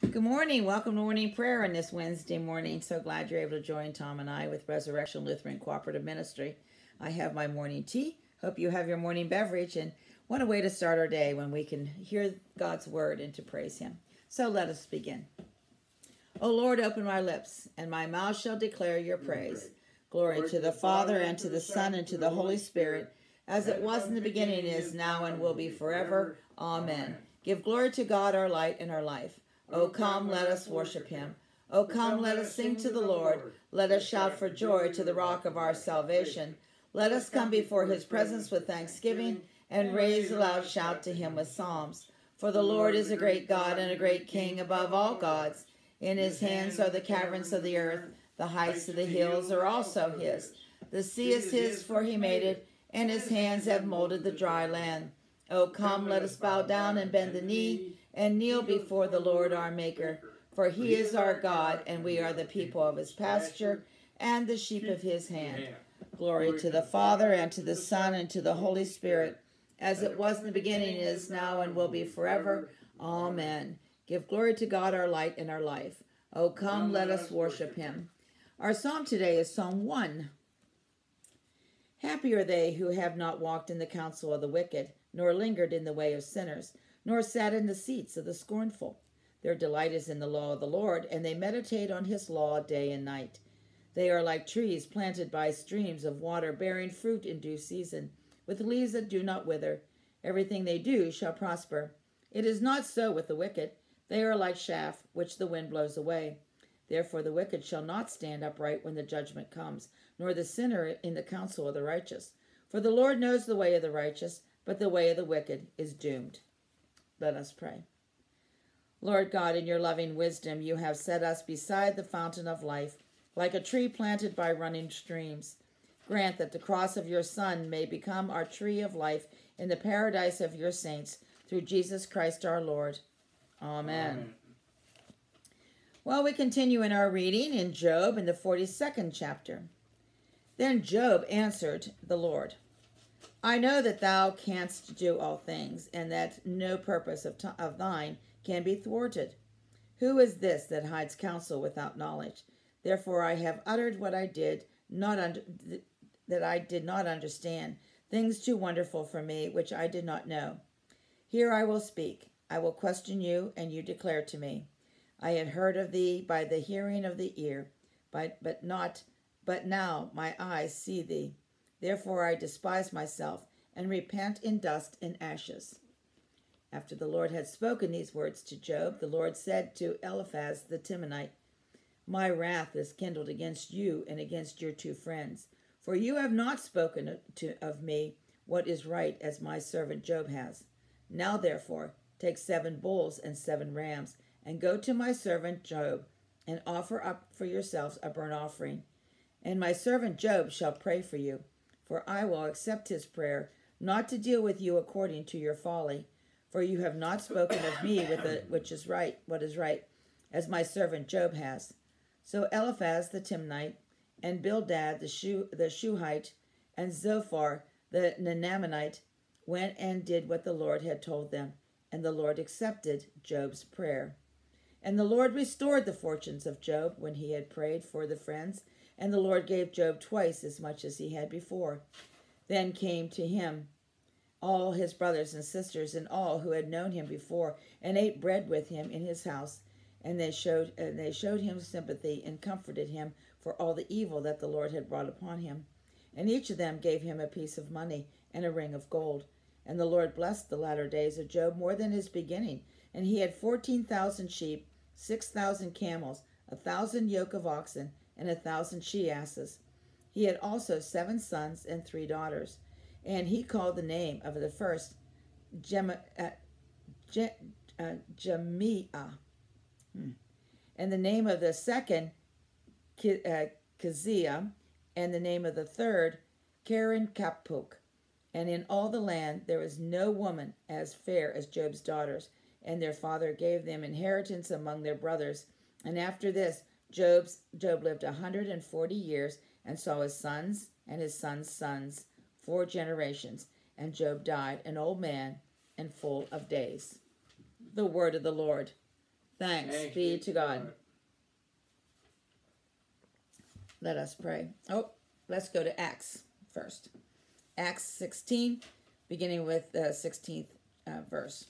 Good morning. Welcome to morning prayer on this Wednesday morning. So glad you're able to join Tom and I with Resurrection Lutheran Cooperative Ministry. I have my morning tea. Hope you have your morning beverage. And what a way to start our day when we can hear God's word and to praise Him. So let us begin. O Lord, open my lips, and my mouth shall declare your praise. Glory to the Father, and to the Son, and to the Holy Spirit, as it was in the beginning, is now, and will be forever. Amen. Give glory to God, our light and our life. O come, let us worship him. O come, let us sing to the Lord. Let us shout for joy to the rock of our salvation. Let us come before his presence with thanksgiving and raise a loud shout to him with psalms. For the Lord is a great God and a great King above all gods. In his hands are the caverns of the earth, the heights of the hills are also his. The sea is his, for he made it, and his hands have molded the dry land. O come, let us bow down and bend the knee and kneel before the Lord our Maker. For he is our God, and we are the people of his pasture and the sheep of his hand. Glory to the Father, and to the Son, and to the Holy Spirit, as it was in the beginning, is now, and will be forever. Amen. Give glory to God, our light and our life. Oh, o come, let us worship him. Our psalm today is Psalm 1. Happy are they who have not walked in the counsel of the wicked, nor lingered in the way of sinners nor sat in the seats of the scornful. Their delight is in the law of the Lord, and they meditate on his law day and night. They are like trees planted by streams of water, bearing fruit in due season, with leaves that do not wither. Everything they do shall prosper. It is not so with the wicked. They are like chaff, which the wind blows away. Therefore the wicked shall not stand upright when the judgment comes, nor the sinner in the counsel of the righteous. For the Lord knows the way of the righteous, but the way of the wicked is doomed. Let us pray. Lord God, in your loving wisdom, you have set us beside the fountain of life, like a tree planted by running streams. Grant that the cross of your Son may become our tree of life in the paradise of your saints, through Jesus Christ our Lord. Amen. Amen. Well, we continue in our reading in Job in the 42nd chapter. Then Job answered the Lord. I know that thou canst do all things, and that no purpose of, of thine can be thwarted. Who is this that hides counsel without knowledge? Therefore I have uttered what I did not under, th- that I did not understand, things too wonderful for me which I did not know. Here I will speak. I will question you, and you declare to me. I had heard of thee by the hearing of the ear, but but not but now my eyes see thee. Therefore I despise myself and repent in dust and ashes. After the Lord had spoken these words to Job, the Lord said to Eliphaz the Temanite, My wrath is kindled against you and against your two friends, for you have not spoken to, of me what is right as my servant Job has. Now therefore, take seven bulls and seven rams, and go to my servant Job, and offer up for yourselves a burnt offering. And my servant Job shall pray for you for I will accept his prayer, not to deal with you according to your folly. For you have not spoken of me with the, which is right, what is right, as my servant Job has. So Eliphaz the Temanite, and Bildad the, Shu, the Shuhite, and Zophar the Naamathite went and did what the Lord had told them, and the Lord accepted Job's prayer. And the Lord restored the fortunes of Job when he had prayed for the friends and the Lord gave Job twice as much as he had before. Then came to him all his brothers and sisters and all who had known him before, and ate bread with him in his house. And they showed and they showed him sympathy and comforted him for all the evil that the Lord had brought upon him. And each of them gave him a piece of money and a ring of gold. And the Lord blessed the latter days of Job more than his beginning. And he had fourteen thousand sheep, six thousand camels, a thousand yoke of oxen, and a thousand she asses. He had also seven sons and three daughters. And he called the name of the first Gem, uh, uh, hmm. and the name of the second K, uh, and the name of the third Keren-happuch. And in all the land there was no woman as fair as Job's daughters, and their father gave them inheritance among their brothers. And after this, Job's, Job lived a 140 years and saw his sons and his sons' sons, four generations, and Job died an old man and full of days. The word of the Lord. Thanks, be to God. God. Let us pray. Oh, let's go to Acts first. Acts 16, beginning with the 16th uh, verse.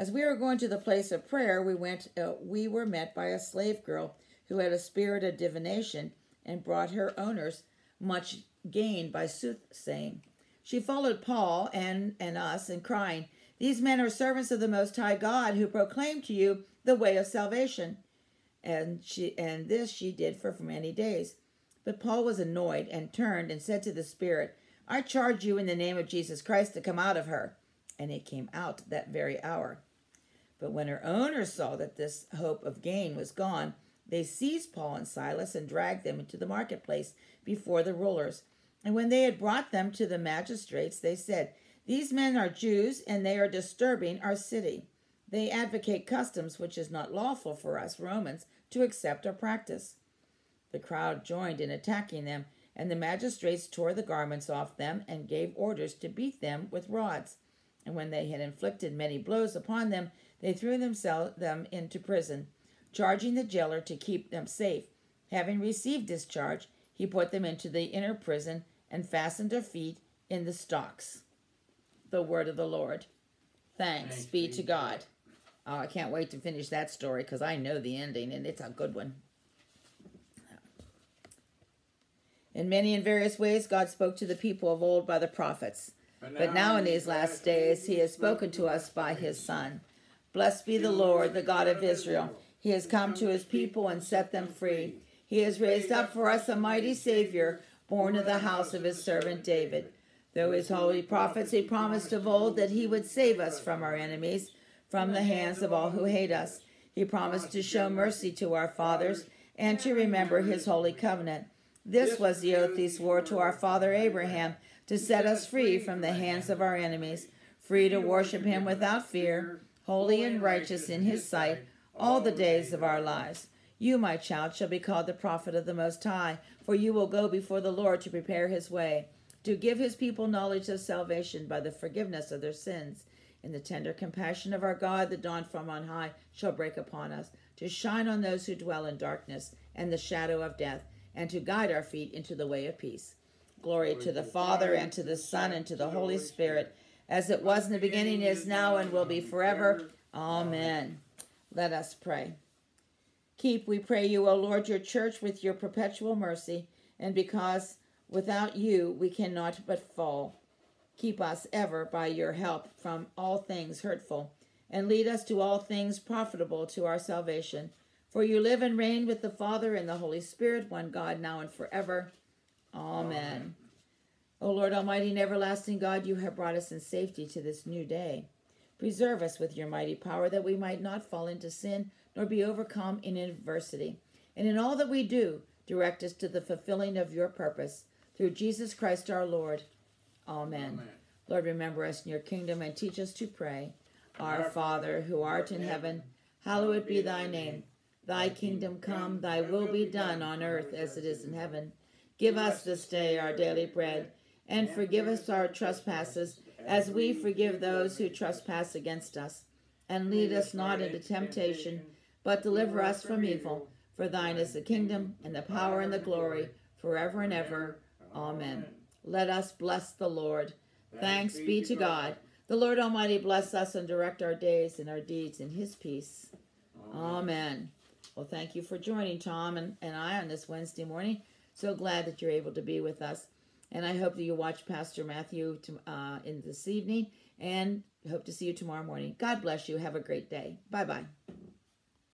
As we were going to the place of prayer, we went. Uh, we were met by a slave girl who had a spirit of divination and brought her owners much gain by soothsaying. She followed Paul and and us, and crying, "These men are servants of the Most High God, who proclaim to you the way of salvation." And she and this she did for many days. But Paul was annoyed and turned and said to the spirit, "I charge you in the name of Jesus Christ to come out of her." And it came out that very hour. But when her owners saw that this hope of gain was gone, they seized Paul and Silas and dragged them into the marketplace before the rulers. And when they had brought them to the magistrates, they said, These men are Jews, and they are disturbing our city. They advocate customs which is not lawful for us Romans to accept or practice. The crowd joined in attacking them, and the magistrates tore the garments off them and gave orders to beat them with rods. And when they had inflicted many blows upon them, they threw themselves them into prison, charging the jailer to keep them safe. Having received this charge, he put them into the inner prison and fastened their feet in the stocks. The word of the Lord. Thanks, Thanks be be to to God. Oh, I can't wait to finish that story because I know the ending and it's a good one. In many and various ways, God spoke to the people of old by the prophets. But now in these last days, he has spoken to us by his Son. Blessed be the Lord, the God of Israel. He has come to his people and set them free. He has raised up for us a mighty Savior, born of the house of his servant David. Through his holy prophets he promised of old that he would save us from our enemies, from the hands of all who hate us. He promised to show mercy to our fathers and to remember his holy covenant. This was the oath he swore to our father Abraham to set us free from the hands of our enemies, free to worship him without fear, holy and righteous in his sight, all the days of our lives. You, my child, shall be called the prophet of the Most High, for you will go before the Lord to prepare his way, to give his people knowledge of salvation by the forgiveness of their sins. In the tender compassion of our God, the dawn from on high shall break upon us, to shine on those who dwell in darkness and the shadow of death, and to guide our feet into the way of peace. Glory to the Father, and to the Son, and to the Holy Spirit, as it was in the beginning, is now, and will be forever. Amen. Let us pray. Keep, we pray you, O Lord, your church with your perpetual mercy, and because without you we cannot but fall. Keep us ever by your help from all things hurtful, and lead us to all things profitable to our salvation. For you live and reign with the Father and the Holy Spirit, one God, now and forever. Amen. O Lord Almighty and everlasting God, you have brought us in safety to this new day. Preserve us with your mighty power that we might not fall into sin nor be overcome in adversity. And in all that we do, direct us to the fulfilling of your purpose. Through Jesus Christ our Lord. Amen. Amen. Lord, remember us in your kingdom and teach us to pray. Our Father, who art in heaven, hallowed be thy name. Thy kingdom come, thy will be done on earth as it is in heaven. Give us this day our daily bread, and forgive us our trespasses, as we forgive those who trespass against us. And lead us not into temptation, but deliver us from evil. For thine is the kingdom, and the power, and the glory, forever and ever. Amen. Let us bless the Lord. Thanks be to God. The Lord Almighty bless us and direct our days and our deeds in his peace. Amen. Well, thank you for joining Tom and, and I on this Wednesday morning. So glad that you're able to be with us. And I hope that you watch Pastor Matthew to, uh, in this evening and hope to see you tomorrow morning. God bless you. Have a great day. Bye bye.